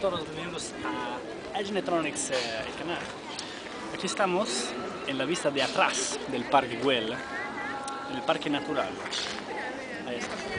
todos bienvenidos a Edgenetronics, eh, el canal. Aquí estamos en la vista de atrás del Parque Güell, el Parque Natural. Ahí está.